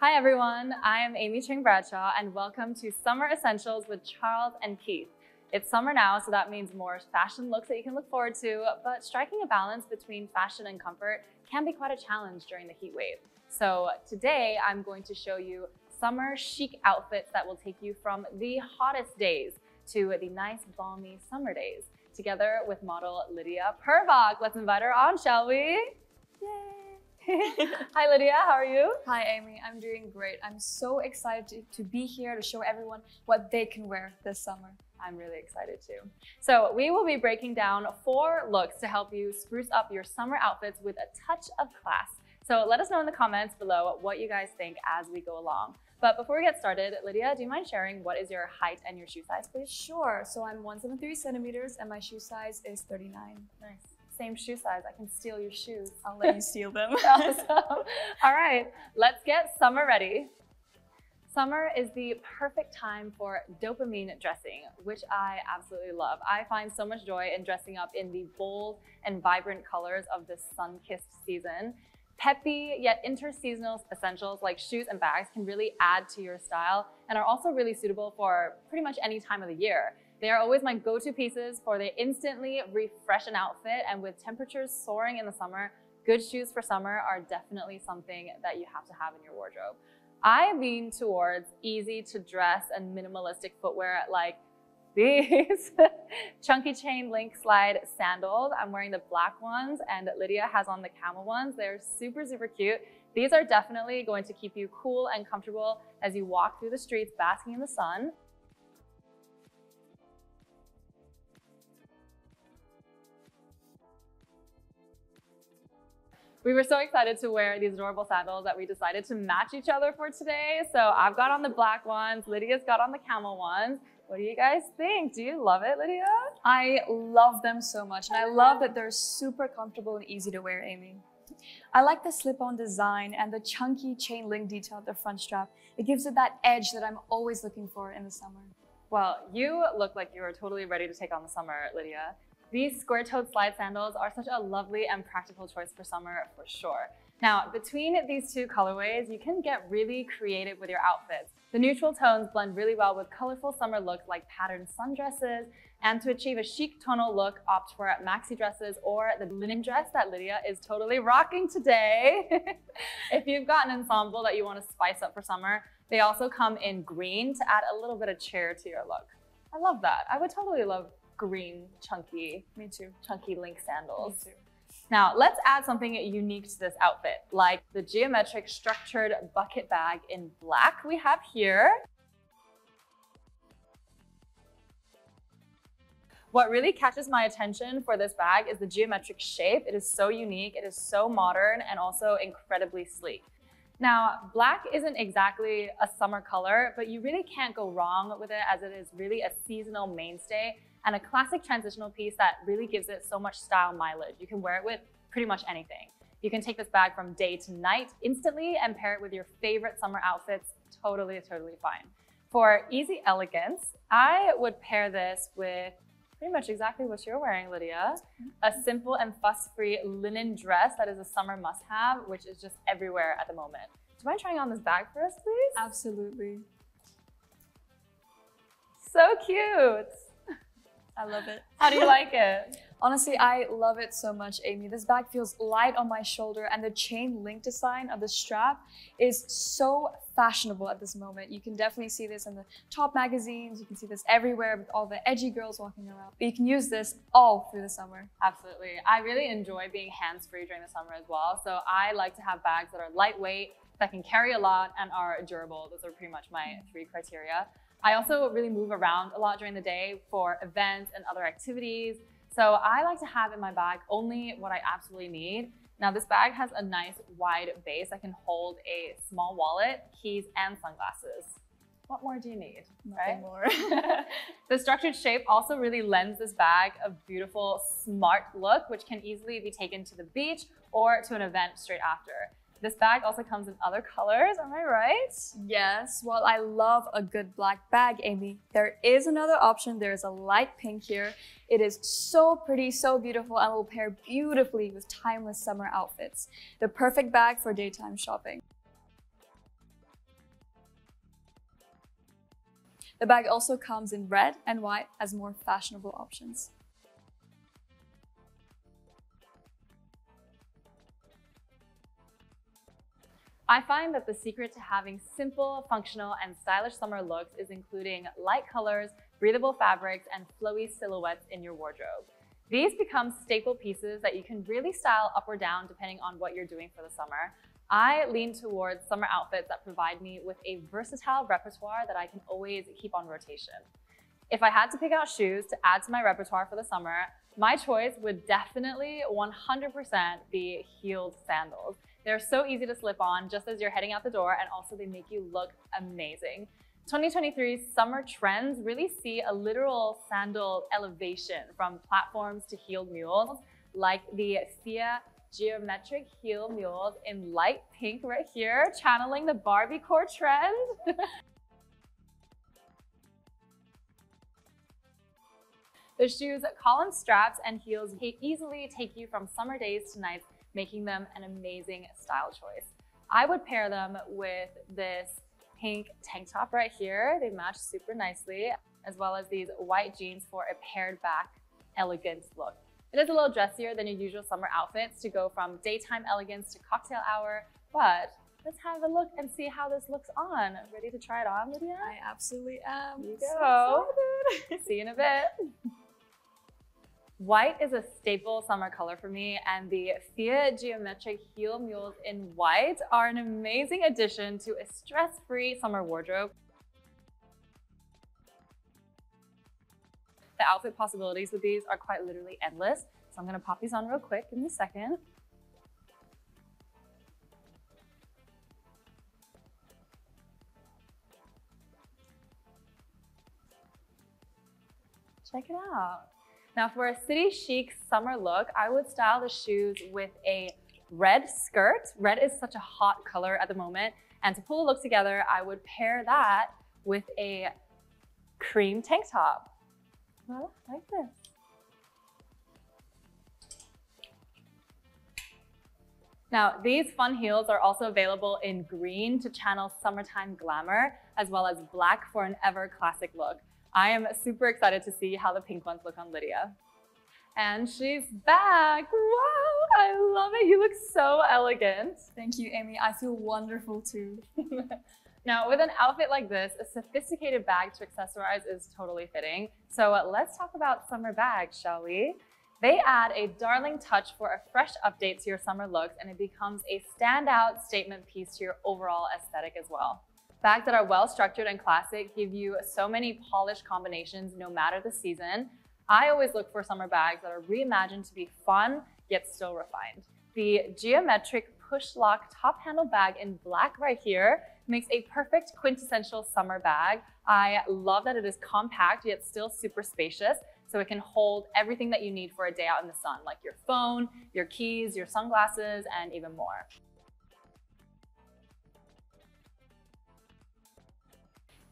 Hi everyone, I am Aimee Cheng-Bradshaw and welcome to Summer Essentials with Charles and Keith. It's summer now, so that means more fashion looks that you can look forward to, but striking a balance between fashion and comfort can be quite a challenge during the heat wave. So today I'm going to show you summer chic outfits that will take you from the hottest days to the nice balmy summer days together with model Lidiya Pervak. Let's invite her on, shall we? Yay! Hi Lidiya, how are you? Hi Aimee, I'm doing great. I'm so excited to be here to show everyone what they can wear this summer. I'm really excited too. So we will be breaking down four looks to help you spruce up your summer outfits with a touch of class. So let us know in the comments below what you guys think as we go along. But before we get started, Lidiya, do you mind sharing what is your height and your shoe size, please? Sure. So I'm 173 centimeters and my shoe size is 39. Nice. Same shoe size. I can steal your shoes. I'll let you steal them. awesome. All right, let's get summer ready. Summer is the perfect time for dopamine dressing, which I absolutely love. I find so much joy in dressing up in the bold and vibrant colors of this sun-kissed season. Peppy yet interseasonal essentials like shoes and bags can really add to your style and are also really suitable for pretty much any time of the year. They are always my go-to pieces for they instantly refresh an outfit and with temperatures soaring in the summer, good shoes for summer are definitely something that you have to have in your wardrobe. I lean towards easy to dress and minimalistic footwear like these chunky chain link slide sandals. I'm wearing the black ones and Lidiya has on the camel ones. They're super, super cute. These are definitely going to keep you cool and comfortable as you walk through the streets basking in the sun. We were so excited to wear these adorable sandals that we decided to match each other for today. So I've got on the black ones, Lidiya's got on the camel ones. What do you guys think? Do you love it, Lidiya? I love them so much and I love that they're super comfortable and easy to wear, Aimee. I like the slip-on design and the chunky chain link detail at the front strap. It gives it that edge that I'm always looking for in the summer. Well, you look like you are totally ready to take on the summer, Lidiya. These square-toed slide sandals are such a lovely and practical choice for summer for sure. Now, between these two colorways, you can get really creative with your outfits. The neutral tones blend really well with colorful summer looks like patterned sundresses, and to achieve a chic tonal look, opt for maxi dresses or the linen dress that Lidiya is totally rocking today. if you've got an ensemble that you want to spice up for summer, they also come in green to add a little bit of cheer to your look. I love that. I would totally love green, chunky, me too, chunky link sandals. Me too. Now let's add something unique to this outfit, like the geometric structured bucket bag in black we have here. What really catches my attention for this bag is the geometric shape. It is so unique, it is so modern, and also incredibly sleek. Now, black isn't exactly a summer color, but you really can't go wrong with it as it is really a seasonal mainstay and a classic transitional piece that really gives it so much style mileage. You can wear it with pretty much anything. You can take this bag from day to night instantly and pair it with your favorite summer outfits. Totally, totally fine. For easy elegance, I would pair this with pretty much exactly what you're wearing, Lidiya. A simple and fuss-free linen dress that is a summer must-have, which is just everywhere at the moment. Do you mind trying on this bag for us, please? Absolutely. So cute. I love it. How do you like it? Honestly, I love it so much, Aimee. This bag feels light on my shoulder and the chain link design of the strap is so fashionable at this moment. You can definitely see this in the top magazines. You can see this everywhere with all the edgy girls walking around. But you can use this all through the summer. Absolutely. I really enjoy being hands-free during the summer as well. So I like to have bags that are lightweight, that can carry a lot and are durable. Those are pretty much my three criteria. I also really move around a lot during the day for events and other activities. So I like to have in my bag only what I absolutely need. Now this bag has a nice wide base that can hold a small wallet, keys, and sunglasses. What more do you need? Nothing right? more. the structured shape also really lends this bag a beautiful, smart look, which can easily be taken to the beach or to an event straight after. This bag also comes in other colors, am I right? Yes, while I love a good black bag, Aimee, there is another option. There is a light pink here. It is so pretty, so beautiful, and will pair beautifully with timeless summer outfits. The perfect bag for daytime shopping. The bag also comes in red and white as more fashionable options. I find that the secret to having simple, functional, and stylish summer looks is including light colors, breathable fabrics, and flowy silhouettes in your wardrobe. These become staple pieces that you can really style up or down depending on what you're doing for the summer. I lean towards summer outfits that provide me with a versatile repertoire that I can always keep on rotation. If I had to pick out shoes to add to my repertoire for the summer, my choice would definitely 100% be heeled sandals. They're so easy to slip on just as you're heading out the door and also they make you look amazing. 2023's summer trends really see a literal sandal elevation from platforms to heeled mules like the Fia geometric heel mules in light pink right here, channeling the Barbie core trend. the shoes column straps and heels easily take you from summer days to nights, making them an amazing style choice. I would pair them with this pink tank top right here. They match super nicely, as well as these white jeans for a pared back elegant look. It is a little dressier than your usual summer outfits to go from daytime elegance to cocktail hour, but let's have a look and see how this looks on. Ready to try it on, Lidiya? I absolutely am. You go. So see you in a bit. White is a staple summer color for me, and the Fia Geometric Heel Mules in white are an amazing addition to a stress-free summer wardrobe. The outfit possibilities with these are quite literally endless. So I'm gonna pop these on real quick. Me a second. Check it out. Now for a city chic summer look, I would style the shoes with a red skirt. Red is such a hot color at the moment. And to pull the look together, I would pair that with a cream tank top. Well, like this. Now, these fun heels are also available in green to channel summertime glamour, as well as black for an ever classic look. I am super excited to see how the pink ones look on Lidiya. And she's back. Wow, I love it. You look so elegant. Thank you, Aimee. I feel wonderful too. Now, with an outfit like this, a sophisticated bag to accessorize is totally fitting. So uh, let's talk about summer bags, shall we? They add a darling touch for a fresh update to your summer looks and it becomes a standout statement piece to your overall aesthetic as well. Bags that are well structured and classic give you so many polished combinations no matter the season. I always look for summer bags that are reimagined to be fun yet still refined. The geometric push lock top handle bag in black right here makes a perfect quintessential summer bag. I love that it is compact yet still super spacious so it can hold everything that you need for a day out in the sun, like your phone, your keys, your sunglasses, and even more.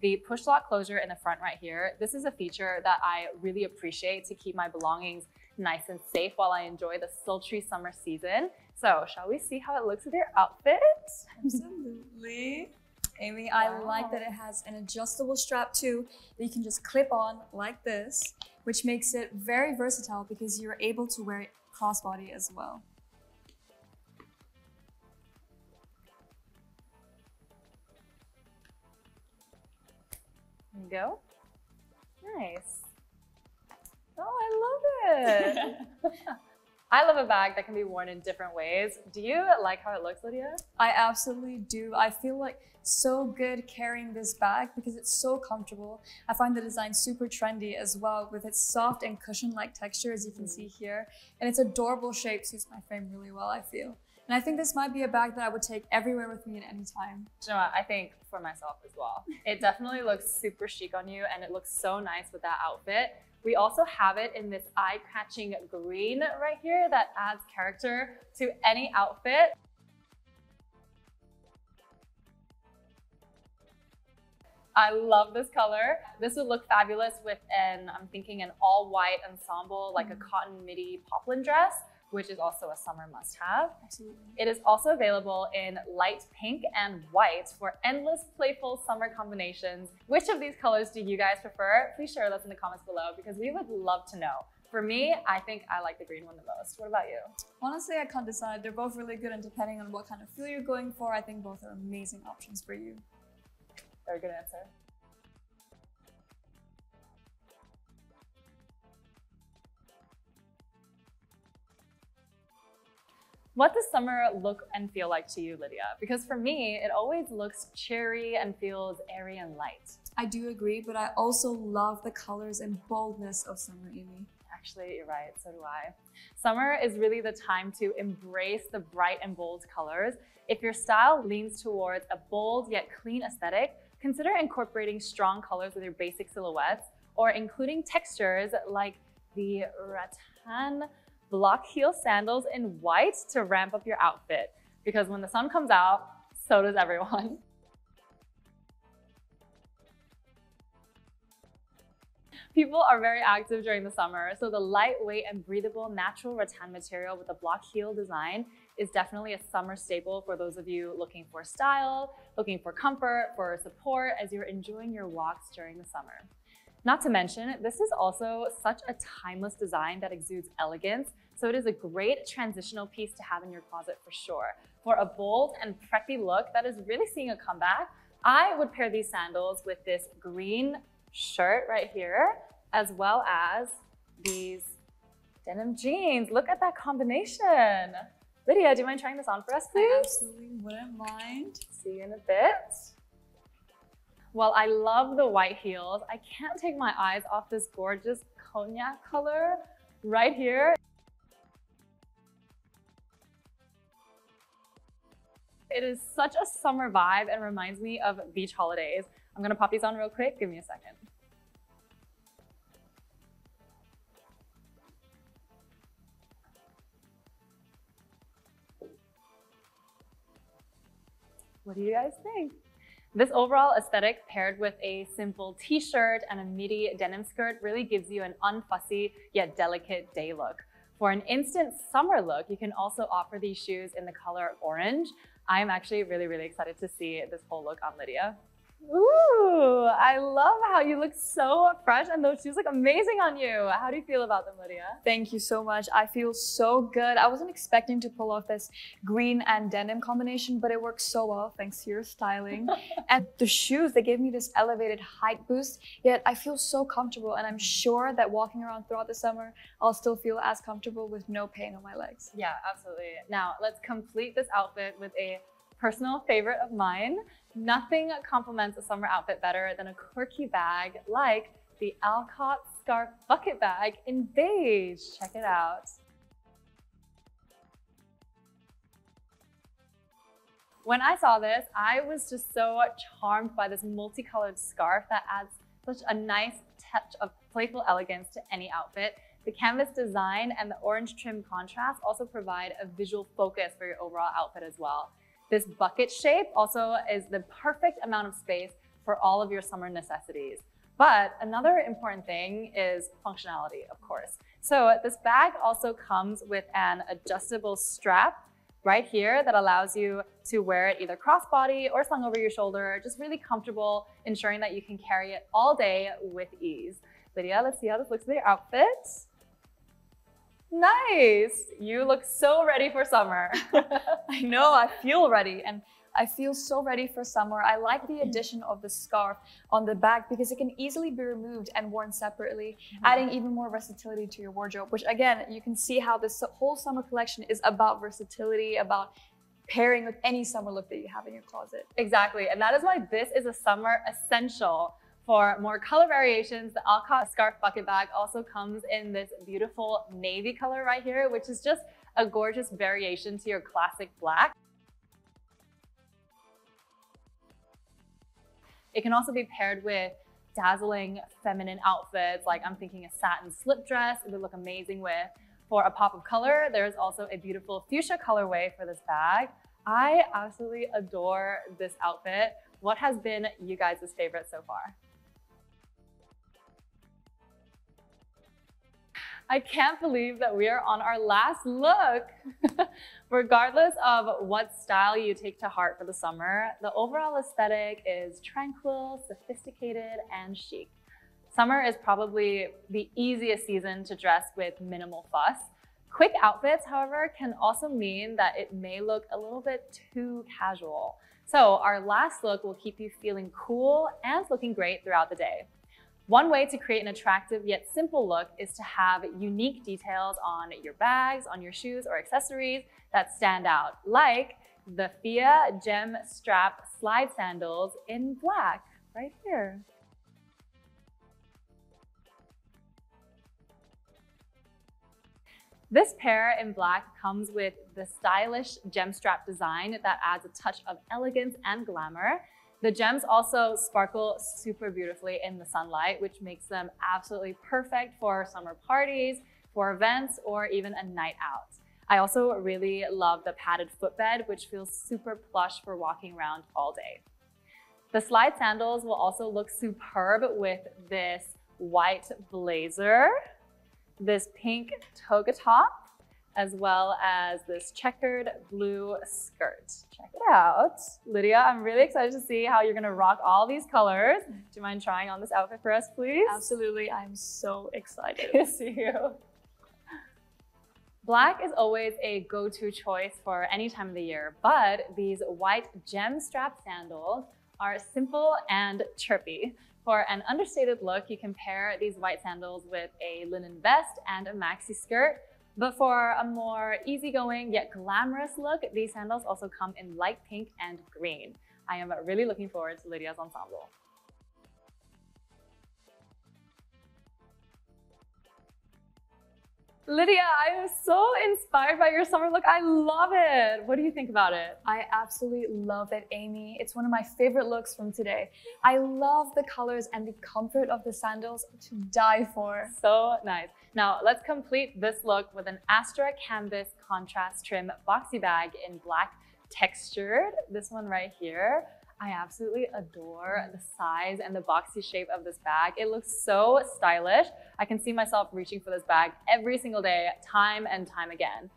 The push lock closure in the front right here, this is a feature that I really appreciate to keep my belongings nice and safe while I enjoy the sultry summer season. So shall we see how it looks with your outfit? Absolutely. Aimee, wow. I like that it has an adjustable strap too that you can just clip on like this, which makes it very versatile because you're able to wear it crossbody as well. Go. Nice. Oh, I love it. I love a bag that can be worn in different ways. Do you like how it looks, Lidiya? I absolutely do. I feel like so good carrying this bag because it's so comfortable. I find the design super trendy as well with its soft and cushion-like texture as you can mm. see here. And its adorable shape suits my frame really well, I feel. And I think this might be a bag that I would take everywhere with me at any time. You know what? I think for myself as well. It definitely looks super chic on you and it looks so nice with that outfit. We also have it in this eye-catching green right here that adds character to any outfit. I love this color. This would look fabulous with an, I'm thinking an all white ensemble, like mm. a mm-hmm. cotton midi poplin dress which is also a summer must have. Absolutely. It is also available in light pink and white for endless playful summer combinations. Which of these colors do you guys prefer? Please share with us in the comments below because we would love to know. For me, I think I like the green one the most. What about you? Honestly, I can't decide. They're both really good, and depending on what kind of feel you're going for, I think both are amazing options for you. Very good answer. What does summer look and feel like to you, Lidiya? Because for me, it always looks cheery and feels airy and light. I do agree, but I also love the colors and boldness of summer, Aimee. Actually, you're right, so do I. Summer is really the time to embrace the bright and bold colors. If your style leans towards a bold yet clean aesthetic, consider incorporating strong colors with your basic silhouettes or including textures like the rattan block heel sandals in white to ramp up your outfit. Because when the sun comes out, so does everyone. People are very active during the summer, so the lightweight and breathable natural rattan material with a block heel design is definitely a summer staple for those of you looking for style, looking for comfort, for support as you're enjoying your walks during the summer. Not to mention, this is also such a timeless design that exudes elegance, so it is a great transitional piece to have in your closet for sure. For a bold and preppy look that is really seeing a comeback, I would pair these sandals with this green shirt right here, as well as these denim jeans. Look at that combination. Lidiya, do you mind trying this on for us, please? I absolutely wouldn't mind. See you in a bit. Well, I love the white heels. I can't take my eyes off this gorgeous cognac color right here. It is such a summer vibe and reminds me of beach holidays. I'm gonna pop these on real quick. Give me a second. What do you guys think? This overall aesthetic paired with a simple t-shirt and a midi denim skirt really gives you an unfussy yet delicate day look. For an instant summer look, you can also offer these shoes in the color orange. I'm actually really, really excited to see this whole look on Lidiya. Ooh, I love how you look so fresh and those shoes look amazing on you. How do you feel about them, Lidiya? Thank you so much. I feel so good. I wasn't expecting to pull off this green and denim combination, but it works so well thanks to your styling. and the shoes, they gave me this elevated height boost, yet I feel so comfortable. And I'm sure that walking around throughout the summer, I'll still feel as comfortable with no pain on my legs. Yeah, absolutely. Now let's complete this outfit with a personal favorite of mine. Nothing complements a summer outfit better than a quirky bag like the Alcott Scarf Bucket Bag in beige. Check it out. When I saw this, I was just so charmed by this multicolored scarf that adds such a nice touch of playful elegance to any outfit. The canvas design and the orange trim contrast also provide a visual focus for your overall outfit as well. This bucket shape also is the perfect amount of space for all of your summer necessities. But another important thing is functionality, of course. So this bag also comes with an adjustable strap right here that allows you to wear it either crossbody or slung over your shoulder, just really comfortable, ensuring that you can carry it all day with ease. Lidiya, let's see how this looks with your outfit. Nice. You look so ready for summer. I know, I feel ready. And I feel so ready for summer. I like the addition of the scarf on the back because it can easily be removed and worn separately, mm -hmm. adding even more versatility to your wardrobe, which again, you can see how this whole summer collection is about versatility, about pairing with any summer look that you have in your closet. Exactly. And that is why this is a summer essential. For more color variations, the Alcott Scarf Bucket Bag also comes in this beautiful navy color right here, which is just a gorgeous variation to your classic black. It can also be paired with dazzling feminine outfits, like I'm thinking a satin slip dress, it would look amazing with. For a pop of color, there's also a beautiful fuchsia colorway for this bag. I absolutely adore this outfit. What has been you guys' favorite so far? I can't believe that we are on our last look. Regardless of what style you take to heart for the summer, the overall aesthetic is tranquil, sophisticated, and chic. Summer is probably the easiest season to dress with minimal fuss. Quick outfits, however, can also mean that it may look a little bit too casual. So our last look will keep you feeling cool and looking great throughout the day. One way to create an attractive yet simple look is to have unique details on your bags, on your shoes or accessories that stand out, like the Fia gem strap slide sandals in black right here. This pair in black comes with the stylish gem strap design that adds a touch of elegance and glamour. The gems also sparkle super beautifully in the sunlight, which makes them absolutely perfect for summer parties, for events, or even a night out. I also really love the padded footbed, which feels super plush for walking around all day. The slide sandals will also look superb with this white blazer, this pink toga top, as well as this checkered blue skirt. Check it out. Lidiya, I'm really excited to see how you're gonna rock all these colors. Do you mind trying on this outfit for us, please? Absolutely, I'm so excited. to see you. Black is always a go-to choice for any time of the year, but these white gem strap sandals are simple and chirpy. For an understated look, you can pair these white sandals with a linen vest and a maxi skirt but for a more easygoing yet glamorous look, these sandals also come in light pink and green. I am really looking forward to Lidiya's ensemble. Lidiya, I am so inspired by your summer look. I love it. What do you think about it? I absolutely love it, Aimee. It's one of my favorite looks from today. I love the colors and the comfort of the sandals to die for. So nice. Now let's complete this look with an Astra Canvas contrast trim boxy bag in black textured. This one right here. I absolutely adore the size and the boxy shape of this bag. It looks so stylish. I can see myself reaching for this bag every single day, time and time again.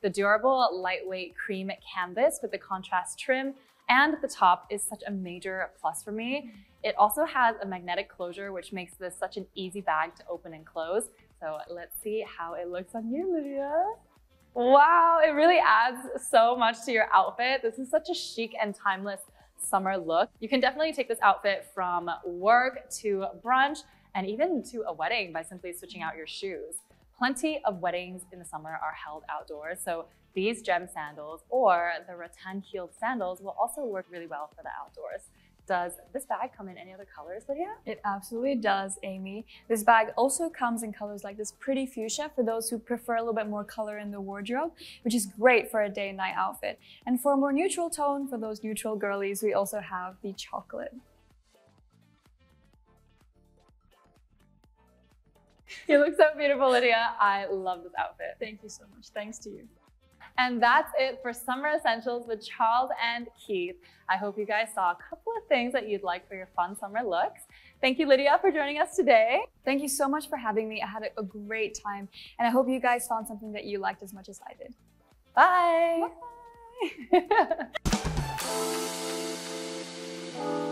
The durable, lightweight cream canvas with the contrast trim and the top is such a major plus for me. It also has a magnetic closure, which makes this such an easy bag to open and close. So let's see how it looks on you, Lidiya. Wow, it really adds so much to your outfit. This is such a chic and timeless summer look. You can definitely take this outfit from work to brunch and even to a wedding by simply switching out your shoes. Plenty of weddings in the summer are held outdoors, so these gem sandals or the rattan heeled sandals will also work really well for the outdoors. Does this bag come in any other colors, Lidiya? It absolutely does, Aimee. This bag also comes in colors like this pretty fuchsia for those who prefer a little bit more color in the wardrobe, which is great for a day and night outfit. And for a more neutral tone, for those neutral girlies, we also have the chocolate. You look so beautiful, Lidiya. I love this outfit. Thank you so much. Thanks to you. And that's it for Summer Essentials with Charles and Keith. I hope you guys saw a couple of things that you'd like for your fun summer looks. Thank you, Lidiya, for joining us today. Thank you so much for having me. I had a great time, and I hope you guys found something that you liked as much as I did. Bye. Bye.